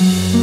Mm-hmm.